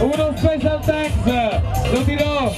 Uno special thanks. Lo tiró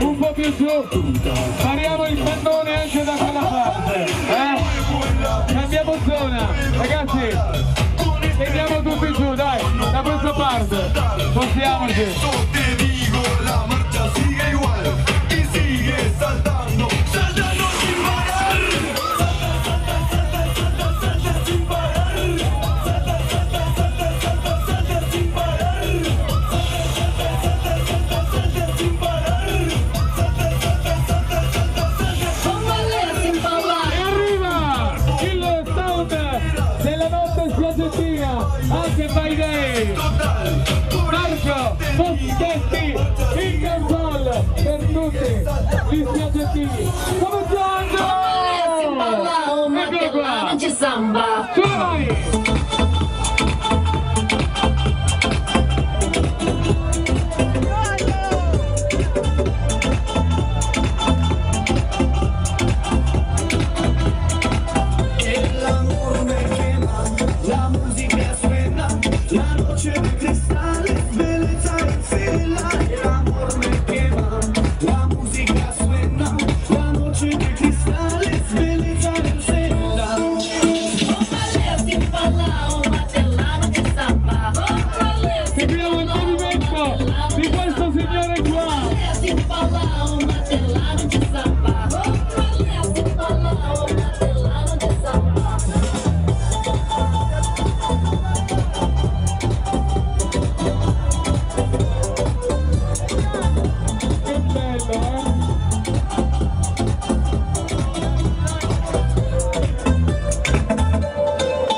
un po' più su pariamo il pannone anche da quella parte. Eh? cambiamo zona. Ragazzi andiamo tutti giù dai da questa parte. Spostiamoci. Italy in console per tutti.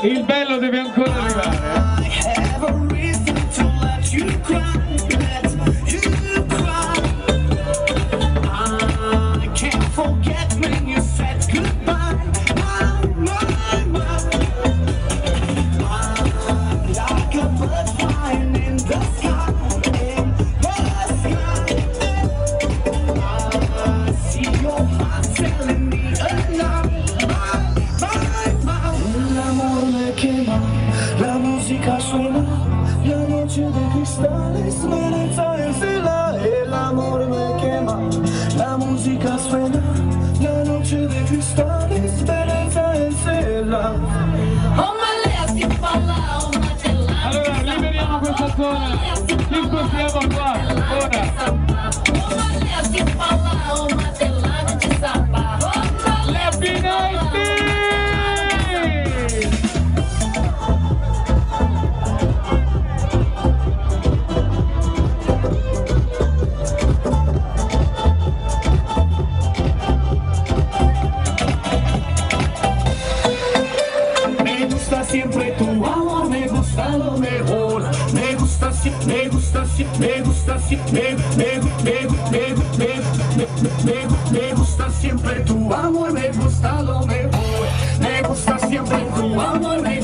il bello deve ancora arrivare. lang. Allora, liberiamo questa zona. 5 siamo qua, ora. eu brinco, amor.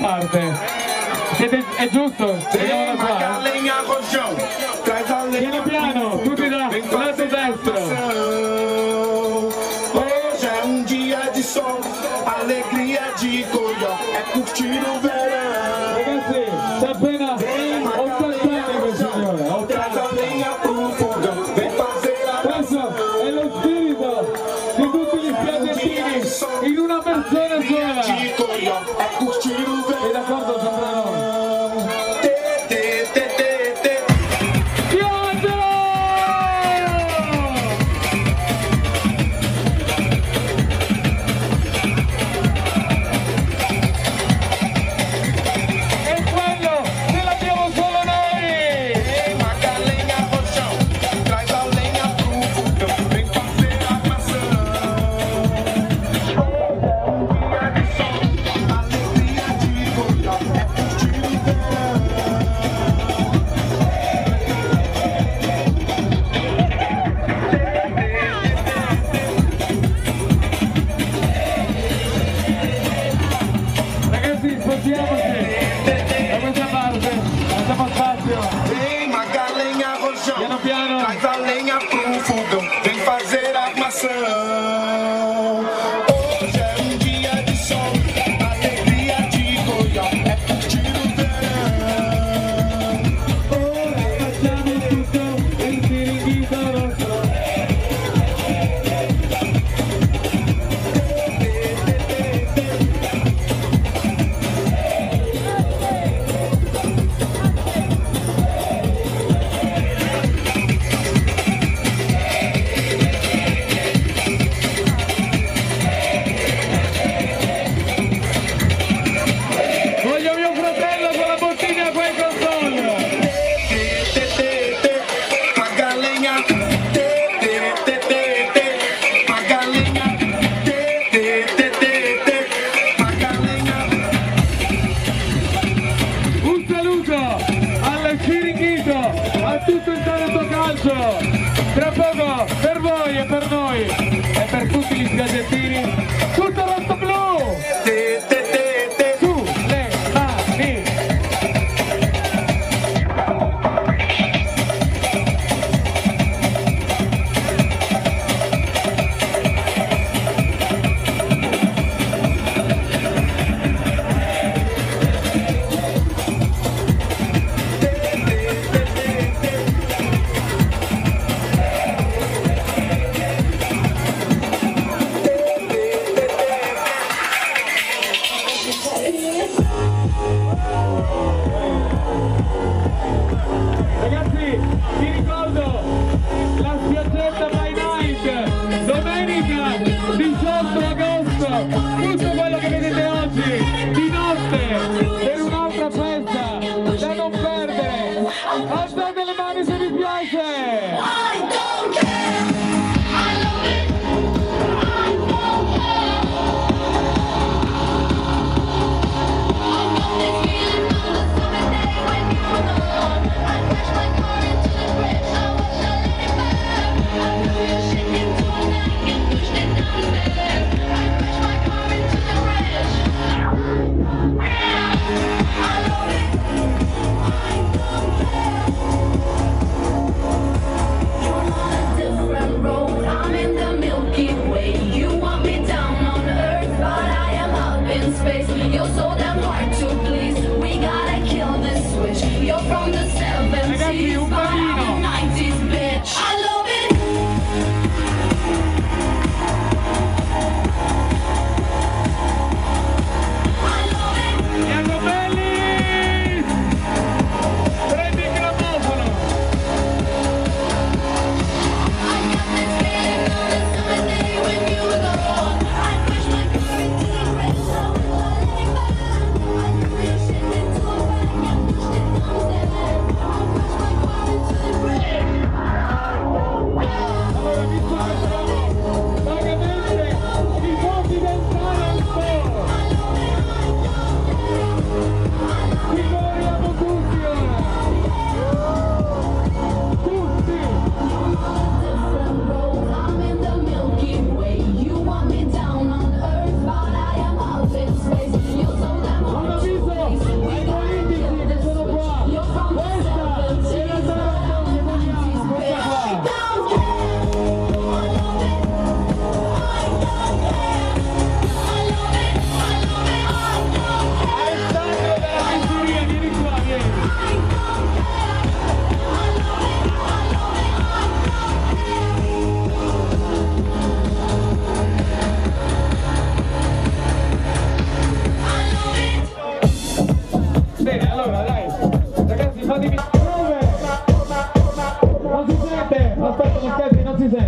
parte. Siete, è giusto? Sì, ma qua.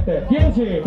对，因此